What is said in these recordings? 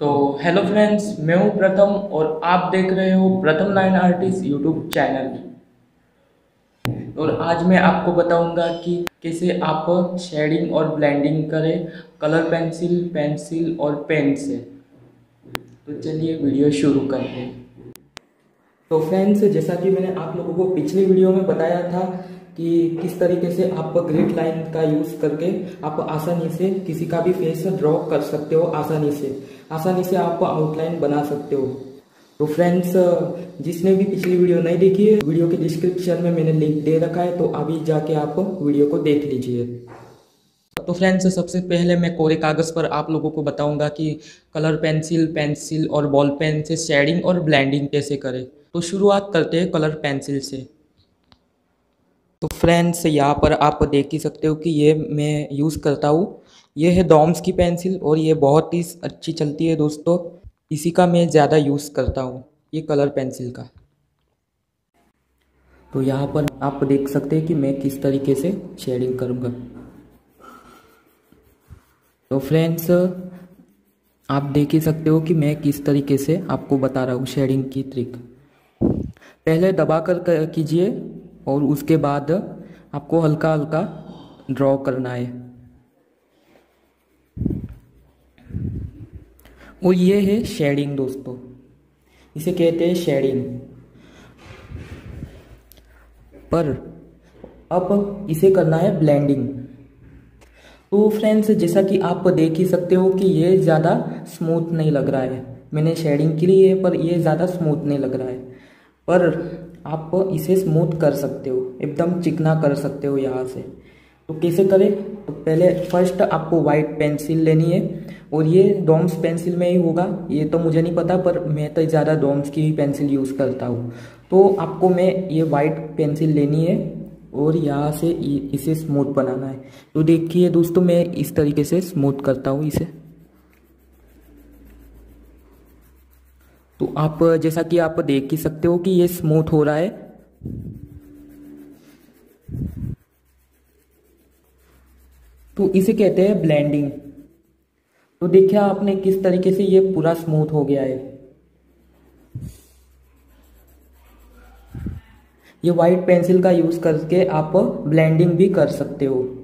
तो hello friends मैं हूँ प्रथम और आप देख रहे हो प्रथम लाइन आर्टिस्ट यूट्यूब चैनल। और आज मैं आपको बताऊँगा कि कैसे आप शेडिंग और ब्लेंडिंग करें कलर पेंसिल पेंसिल और पेन से। तो चलिए वीडियो शुरू करते हैं। तो फ्रेंड्स जैसा कि मैंने आप लोगों को पिछली वीडियो में बताया था कि किस तरीके से आप ग्रिड लाइन का यूज़ करके आप आसानी से किसी का भी फेस ड्रॉ कर सकते हो आसानी से। आसानी से आप आउटलाइन बना सकते हो। तो फ्रेंड्स जिसने भी पिछली वीडियो नहीं देखी है वीडियो के डिस्क्रिप्शन में मैंने लिंक दे रखा है तो अभी जाके आप वीडियो को देख लीजिए। तो फ्रेंड्स सबसे पहले मैं कोरे कागज़ पर आप लोगों को बताऊँगा कि कलर पेंसिल पेंसिल और बॉल पेन से शेडिंग और ब्लेंडिंग कैसे करें। तो शुरुआत करते हैं कलर पेंसिल से। तो फ्रेंड्स यहाँ पर आप देख ही सकते हो कि ये मैं यूज़ करता हूँ। ये है डॉम्स की पेंसिल और ये बहुत ही अच्छी चलती है दोस्तों। इसी का मैं ज़्यादा यूज़ करता हूँ, ये कलर पेंसिल का। तो यहाँ पर आप देख सकते हैं कि मैं किस तरीके से शेडिंग करूँगा। तो फ्रेंड्स आप देख ही सकते हो कि मैं किस तरीके से आपको बता रहा हूँ शेडिंग की ट्रिक पहले दबा कर कीजिए। और उसके बाद आपको हल्का हल्का ड्रॉ करना है। और ये है शेडिंग दोस्तों। इसे कहते हैं शेडिंग पर अब इसे करना है ब्लेंडिंग तो फ्रेंड्स जैसा कि आप देख ही सकते हो कि ये ज़्यादा स्मूथ नहीं लग रहा है। मैंने शेडिंग की ली है, पर ये ज़्यादा स्मूथ नहीं लग रहा है। पर आप इसे स्मूथ कर सकते हो, एकदम चिकना कर सकते हो यहाँ से। तो कैसे करें? तो पहले फ़र्स्ट आपको वाइट पेंसिल लेनी है, और ये डोम्स पेंसिल में ही होगा। ये तो मुझे नहीं पता, पर मैं तो ज़्यादा डोम्स की ही पेंसिल यूज़ करता हूँ। तो आपको मैं ये वाइट पेंसिल लेनी है, और यहाँ से इसे स्मूथ बनाना है। तो देखिए दोस्तों, मैं इस तरीके से स्मूथ करता हूँ इसे। तो आप, जैसा कि आप देख ही सकते हो कि ये स्मूथ हो रहा है। तो इसे कहते हैं ब्लेंडिंग तो देखिए आपने किस तरीके से ये पूरा स्मूथ हो गया है। ये वाइट पेंसिल का यूज़ करके आप ब्लेंडिंग भी कर सकते हो।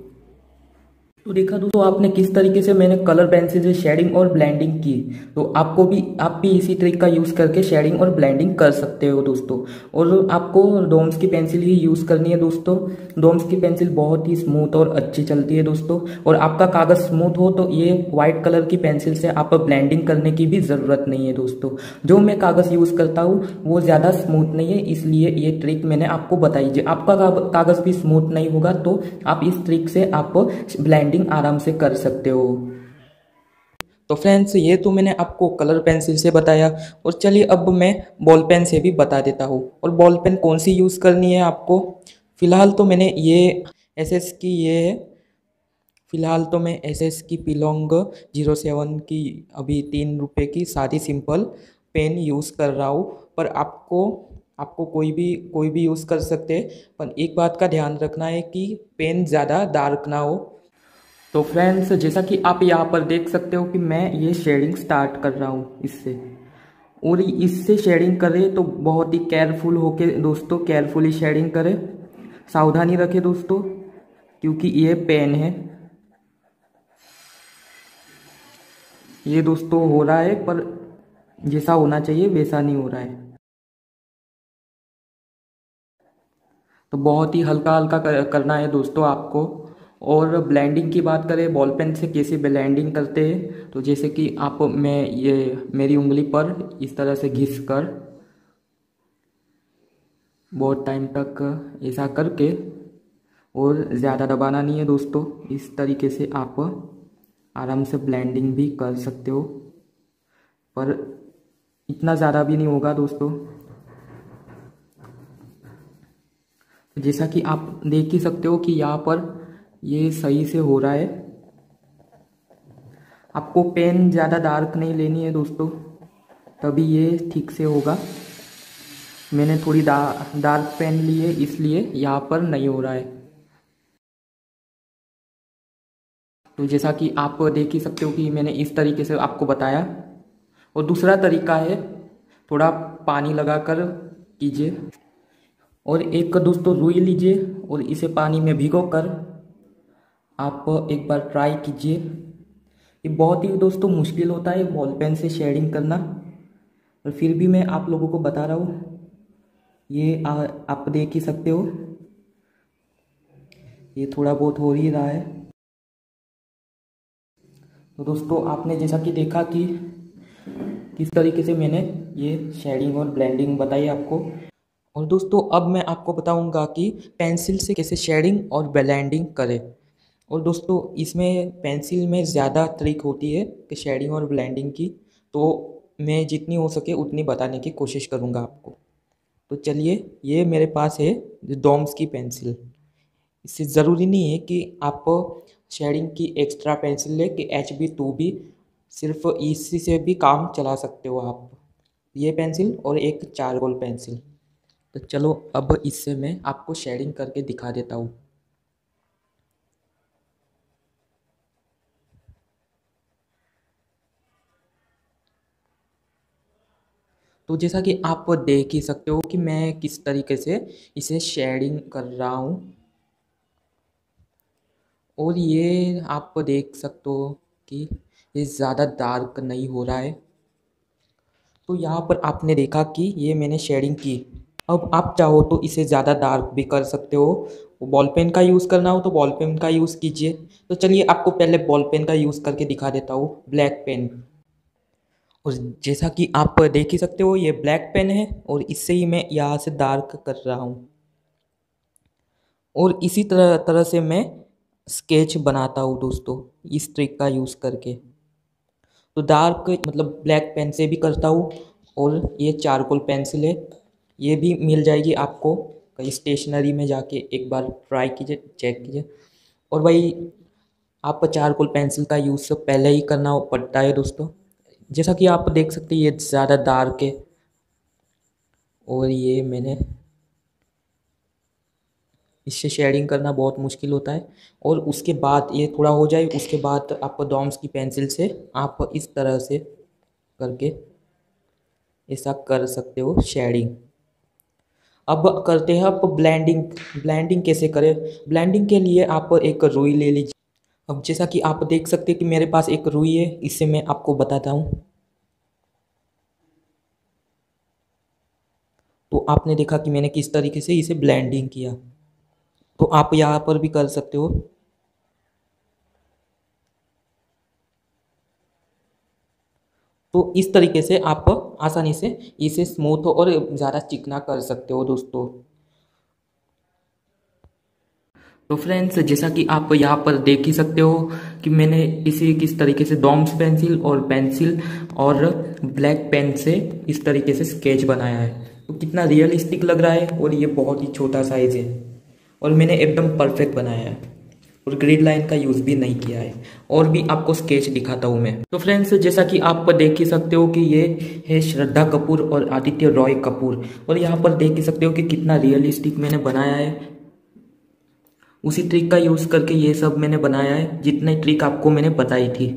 तो देखा दोस्तों, आपने किस तरीके से मैंने कलर पेंसिल से शेडिंग और ब्लेंडिंग की? तो आपको भी, आप भी इसी ट्रिक का यूज़ करके शेडिंग और ब्लेंडिंग कर सकते हो दोस्तों। और आपको डोम्स की पेंसिल ही यूज़ करनी है दोस्तों। डोम्स की पेंसिल बहुत ही स्मूथ और अच्छी चलती है दोस्तों। और आपका कागज़ स्मूथ हो तो ये व्हाइट कलर की पेंसिल से आप ब्लेंडिंग करने की भी ज़रूरत नहीं है दोस्तों। जो मैं कागज़ यूज़ करता हूँ, वो ज़्यादा स्मूथ नहीं है, इसलिए ये ट्रिक मैंने आपको बताई आपका कागज़ भी स्मूथ नहीं होगा तो आप इस ट्रिक से आप ब्लेंडिंग पेंटिंग आराम से कर सकते हो। तो फ्रेंड्स ये तो मैंने आपको कलर पेंसिल से बताया। और चलिए अब मैं बॉल पेन से भी बता देता हूँ। और बॉल पेन कौन सी यूज़ करनी है आपको? फ़िलहाल तो मैंने ये एस एस की ये है। फ़िलहाल तो मैं एस एस की पिलोंग ज़ीरो सेवन की अभी तीन रुपए की सादी सिंपल पेन यूज़ कर रहा हूँ। पर आपको आपको कोई भी कोई भी यूज़ कर सकते हैं। पर एक बात का ध्यान रखना है कि पेन ज़्यादा डार्क ना हो। तो फ्रेंड्स जैसा कि आप यहाँ पर देख सकते हो कि मैं ये शेडिंग स्टार्ट कर रहा हूँ इससे। और इससे शेडिंग करें तो बहुत ही केयरफुल होके दोस्तों केयरफुली शेडिंग करें। सावधानी रखें दोस्तों, क्योंकि ये पेन है। ये दोस्तों हो रहा है, पर जैसा होना चाहिए वैसा नहीं हो रहा है। तो बहुत ही हल्का हल्का करना है दोस्तों आपको। और ब्लेंडिंग की बात करें बॉल पेन से कैसे ब्लेंडिंग करते हैं तो जैसे कि आप, मैं ये, मेरी उंगली पर इस तरह से घिस कर बहुत टाइम तक ऐसा करके, और ज़्यादा दबाना नहीं है दोस्तों, इस तरीके से आप आराम से ब्लेंडिंग भी कर सकते हो। पर इतना ज़्यादा भी नहीं होगा दोस्तों। जैसा कि आप देख ही सकते हो कि यहाँ पर ये सही से हो रहा है। आपको पेन ज़्यादा डार्क नहीं लेनी है दोस्तों तभी ये ठीक से होगा। मैंने थोड़ी डा, डार्क पेन ली है इसलिए यहाँ पर नहीं हो रहा है। तो जैसा कि आप देख ही सकते हो कि मैंने इस तरीके से आपको बताया। और दूसरा तरीका है थोड़ा पानी लगाकर कीजिए। और एक दोस्तों रुई लीजिए और इसे पानी में भिगो कर आप एक बार ट्राई कीजिए। ये बहुत ही दोस्तों मुश्किल होता है बॉल पेन से शेडिंग करना। और फिर भी मैं आप लोगों को बता रहा हूँ ये आ, आप देख ही सकते हो। ये थोड़ा बहुत हो ही रहा है। तो दोस्तों आपने जैसा कि देखा कि किस तरीके से मैंने ये शेडिंग और ब्लेंडिंग बताई आपको। और दोस्तों अब मैं आपको बताऊँगा कि पेंसिल से कैसे शेडिंग और ब्लेंडिंग करें। और दोस्तों, इसमें पेंसिल में ज़्यादा ट्रिक होती है कि शेडिंग और ब्लेंडिंग की। तो मैं जितनी हो सके उतनी बताने की कोशिश करूँगा आपको। तो चलिए, ये मेरे पास है डोम्स की पेंसिल। इससे ज़रूरी नहीं है कि आप शेडिंग की एक्स्ट्रा पेंसिल लें कि एच बी टू बी सिर्फ़ इसी से भी काम चला सकते हो आप। ये पेंसिल और एक चारकोल पेंसिल तो चलो, अब इससे मैं आपको शेडिंग करके दिखा देता हूँ। तो जैसा कि आप देख ही सकते हो कि मैं किस तरीके से इसे शेडिंग कर रहा हूँ। और ये आप देख सकते हो कि ये ज़्यादा डार्क नहीं हो रहा है। तो यहाँ पर आपने देखा कि ये मैंने शेडिंग की। अब आप चाहो तो इसे ज़्यादा डार्क भी कर सकते हो। बॉल पेन का यूज़ करना हो तो बॉल पेन का यूज़ कीजिए। तो चलिए आपको पहले बॉल पेन का यूज़ करके दिखा देता हूँ। Black pen. और जैसा कि आप देख ही सकते हो, ये ब्लैक पेन है और इससे ही मैं यहाँ से डार्क कर रहा हूँ। और इसी तरह तरह से मैं स्केच बनाता हूँ दोस्तों, इस ट्रिक का यूज़ करके। तो डार्क मतलब ब्लैक पेन से भी करता हूँ और ये चारकोल पेंसिल है, ये भी मिल जाएगी आपको। कहीं स्टेशनरी में जाके एक बार ट्राई कीजिए चेक कीजिए। और भाई, आप चारकोल पेंसिल का यूज़ पहले ही करना पड़ता है दोस्तों। जैसा कि आप देख सकते हैं, ये ज़्यादा डार्क है। और ये मैंने इससे शेडिंग करना बहुत मुश्किल होता है। और उसके बाद ये थोड़ा हो जाए, उसके बाद आप डॉम्स की पेंसिल से आप इस तरह से करके ऐसा कर सकते हो शेडिंग अब करते हैं आप ब्लेंडिंग ब्लेंडिंग कैसे करें? ब्लेंडिंग के लिए आप एक रुई ले लीजिए। अब जैसा कि आप देख सकते हैं कि मेरे पास एक रुई है इससे मैं आपको बताता हूँ। तो आपने देखा कि मैंने किस तरीके से इसे ब्लेंडिंग किया। तो आप यहाँ पर भी कर सकते हो। तो इस तरीके से आप आसानी से इसे स्मूथ और ज़्यादा चिकना कर सकते हो दोस्तों। तो फ्रेंड्स जैसा कि आप यहाँ पर देख ही सकते हो कि मैंने इसे किस तरीके से डॉम्स पेंसिल और पेंसिल और ब्लैक पेन से इस तरीके से स्केच बनाया है। तो कितना रियलिस्टिक लग रहा है और ये बहुत ही छोटा साइज़ है। और मैंने एकदम परफेक्ट बनाया है। और ग्रिड लाइन का यूज़ भी नहीं किया है। और भी आपको स्केच दिखाता हूँ मैं। तो फ्रेंड्स जैसा कि आप देख ही सकते हो कि ये है श्रद्धा कपूर और आदित्य रॉय कपूर। और यहाँ पर देख ही सकते हो कि कितना रियलिस्टिक मैंने बनाया है। उसी ट्रिक का यूज़ करके ये सब मैंने बनाया है, जितने ट्रिक आपको मैंने बताई थी।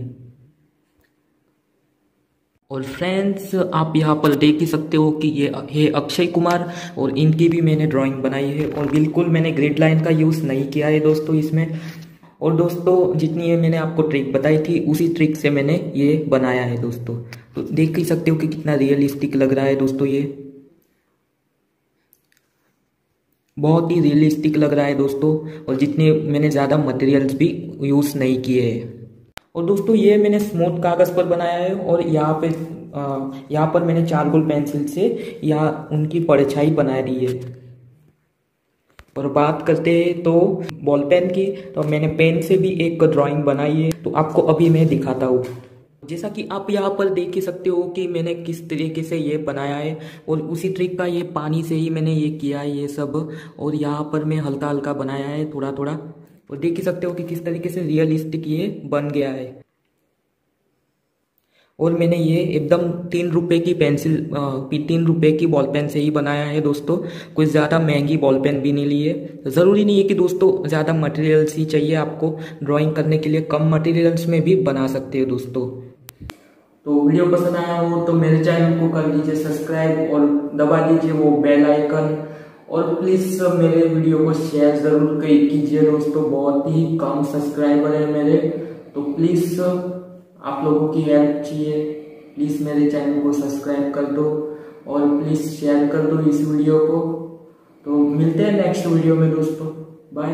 और फ्रेंड्स आप यहाँ पर देख ही सकते हो कि ये है अक्षय कुमार और इनकी भी मैंने ड्राइंग बनाई है और बिल्कुल मैंने ग्रिड लाइन का यूज़ नहीं किया है दोस्तों इसमें। और दोस्तों, जितनी ये मैंने आपको ट्रिक बताई थी, उसी ट्रिक से मैंने ये बनाया है दोस्तों। तो देख ही सकते हो कि कितना रियलिस्टिक लग रहा है दोस्तों ये। बहुत ही रियलिस्टिक लग रहा है दोस्तों, और जितने मैंने ज़्यादा मटेरियल्स भी यूज़ नहीं किए हैं। और दोस्तों, ये मैंने स्मूथ कागज़ पर बनाया है, और यहाँ पे यहाँ पर मैंने चारकोल पेंसिल से यहाँ उनकी परछाई बना दी है। और बात करते हैं तो बॉल पेन की तो मैंने पेन से भी एक ड्राइंग बनाई है तो आपको अभी मैं दिखाता हूँ। जैसा कि आप यहाँ पर देख ही सकते हो कि मैंने किस तरीके से ये बनाया है और उसी ट्रिक का ये पानी से ही मैंने ये किया है ये सब और यहाँ पर मैं हल्का हल्का बनाया है थोड़ा थोड़ा और देख ही सकते हो कि किस तरीके से रियलिस्टिक ये बन गया है। और मैंने ये एकदम तीन रुपए की पेंसिल तीन रुपए की बॉल पेन से ही बनाया है दोस्तों। कुछ ज़्यादा महँगी बॉल पेन भी नहीं ली है ज़रूरी नहीं है कि दोस्तों ज़्यादा मटेरियल्स ही चाहिए आपको। ड्राइंग करने के लिए कम मटेरियल्स में भी बना सकते हो दोस्तों। तो वीडियो पसंद आया हो तो मेरे चैनल को कर लीजिए सब्सक्राइब और दबा दीजिए वो बेल आइकन। और प्लीज़ मेरे वीडियो को शेयर ज़रूर कीजिए दोस्तों, बहुत ही कम सब्सक्राइबर है मेरे। तो प्लीज़ आप लोगों की हेल्प चाहिए। प्लीज़ मेरे चैनल को सब्सक्राइब कर दो और प्लीज़ शेयर कर दो इस वीडियो को। तो मिलते हैं नेक्स्ट वीडियो में दोस्तों। बाय